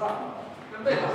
صح؟ البيت.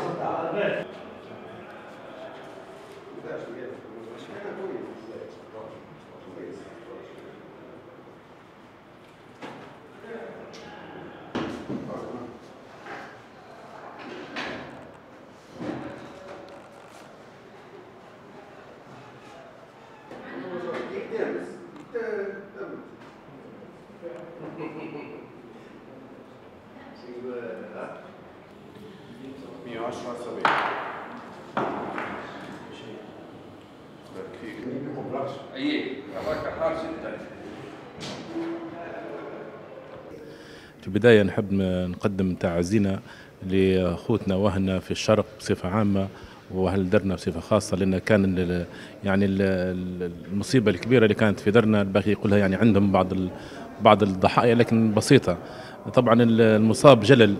في البداية نحب نقدم تعزينا لأخوتنا وهنا في الشرق بصفة عامة وأهل درنا بصفة خاصة؟ لأن كان يعني ال المصيبة الكبيرة اللي كانت في درنا الباقي يقولها يعني عندهم بعض بعض الضحايا لكن بسيطة. طبعا المصاب جلل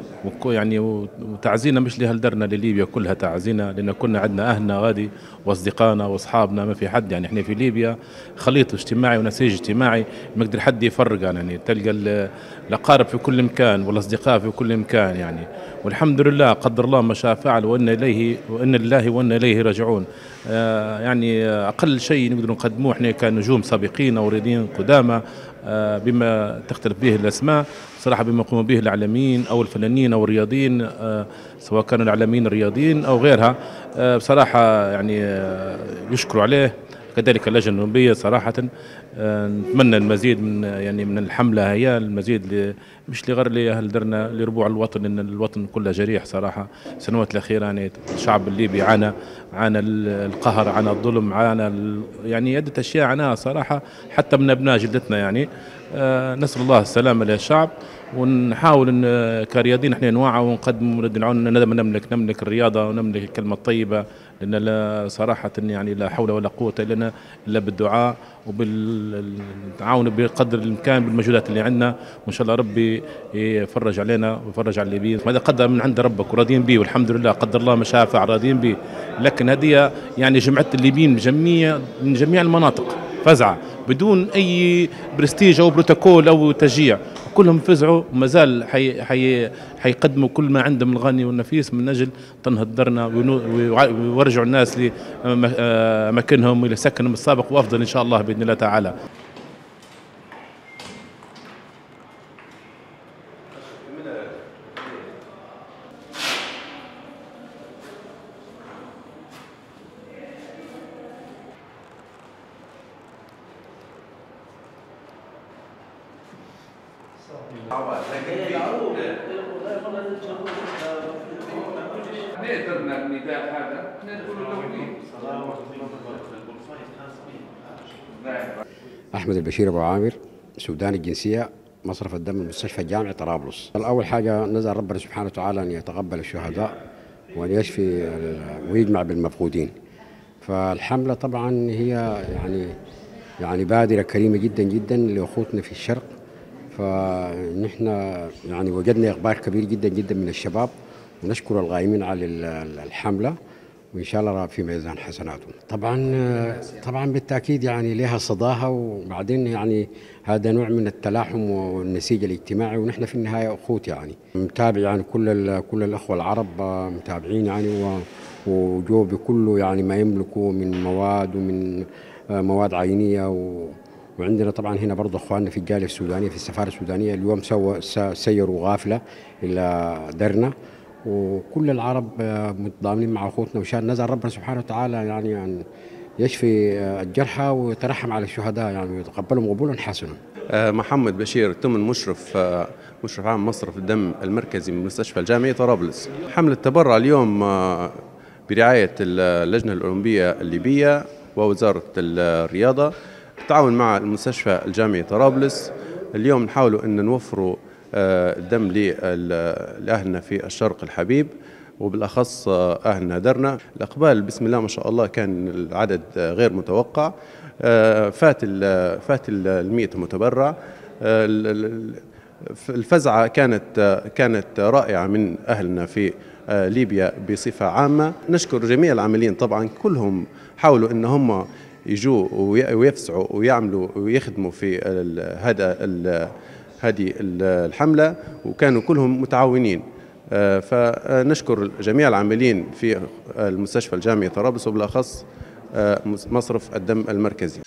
يعني وتعزينا مش لهالدرنا لليبيا كلها تعزينا لأن كنا عندنا أهلنا غادي وأصدقائنا وأصحابنا ما في حد يعني. إحنا في ليبيا خليط اجتماعي ونسيج اجتماعي ما يقدر حد يفرق يعني. تلقى الأقارب في كل مكان والأصدقاء في كل مكان يعني. والحمد لله قدر الله ما شاء فعل وإن إليه وإن لله وإن إليه راجعون. آه يعني أقل شيء نقدر نقدموه إحنا كنجوم سابقين أو قدامى. بما تختلف به الأسماء صراحة بما يقوم به الاعلاميين أو الفنانين أو الرياضيين آه سواء كانوا الاعلاميين الرياضيين أو غيرها آه بصراحة يعني يشكروا عليه. كذلك اللجنة الاولمبيه صراحة نتمنى المزيد من يعني من الحملة هي المزيد مش لغير لاهل درنا لربوع الوطن لأن الوطن كله جريح صراحة. السنوات الأخيرة يعني الشعب الليبي عانى عانى القهر عانى الظلم عانى يعني عده اشياء عاناها صراحة حتى من أبناء جلدتنا يعني. نسأل الله السلامة للشعب. ونحاول إن كرياضيين إحنا نوعى ونقدم ندعون نملك نملك الرياضة ونملك الكلمة الطيبة لأن لا صراحة يعني لا حول ولا قوة إلا إلا بالدعاء وبالتعاون بقدر الإمكان بالمجهودات اللي عندنا. وإن شاء الله ربي يفرج علينا ويفرج على الليبيين هذا قدر من عند ربك وراضيين به والحمد لله قدر الله ما شاء راضيين به. لكن هذه يعني جمعت الليبيين جميع من جميع المناطق فزعة بدون أي برستيج أو بروتوكول أو تشجيع. كلهم فزعوا وما زال حي حي حيقدموا كل ما عندهم الغني والنفيس من أجل تنهض درنا ويرجعوا الناس لاماكنهم إلى سكنهم السابق وأفضل إن شاء الله بإذن الله تعالى. النداء هذا له أحمد البشير أبو عامر سوداني الجنسية مصرف الدم المستشفى الجامعي طرابلس. اول حاجة نزل ربنا سبحانه وتعالى أن يتقبل الشهداء وأن يشفي ويجمع بالمفقودين. فالحملة طبعا هي يعني يعني بادرة كريمة جدا جدا لاخوتنا في الشرق. فنحن يعني وجدنا إقبال كبير جدا جدا من الشباب. ونشكر القائمين على الحملة. وإن شاء الله في ميزان حسناتهم. طبعا طبعا بالتأكيد يعني لها صداها. وبعدين يعني هذا نوع من التلاحم والنسيج الاجتماعي. ونحن في النهاية أخوت يعني. متابع يعني كل كل الأخوة العرب متابعين يعني. وجو بكل يعني ما يملكوا من مواد ومن مواد عينية و وعندنا طبعا هنا برضه إخواننا في الجالية السودانية في السفارة السودانية اليوم سوى سيروا غافلة إلى درنا وكل العرب متضامنين مع أخوتنا وشان نزل ربنا سبحانه وتعالى يعني أن يشفي الجرحى ويترحم على الشهداء يعني ويتقبلهم قبولا حسنا. محمد بشير تمن مشرف مشرف عام مصرف الدم المركزي من مستشفى الجامعي طرابلس. حملة تبرع اليوم برعاية اللجنة الأولمبية الليبية ووزارة الرياضة بالتعاون مع المستشفى الجامعي طرابلس. اليوم نحاولوا أن نوفروا الدم لأهلنا في الشرق الحبيب وبالأخص أهلنا درنا. الإقبال بسم الله ما شاء الله كان العدد غير متوقع. فات فات ال 100 متبرع. الفزعة كانت كانت رائعة من أهلنا في آه، ليبيا بصفة عامة. نشكر جميع العاملين طبعا كلهم حاولوا إن هم يجوا وي- ويفسعوا ويعملوا ويخدموا في هذا هذه ال- الحملة وكانوا كلهم متعاونين. آه، فنشكر جميع العاملين في المستشفى الجامعي طرابلس وبالأخص آه، مصرف الدم المركزي.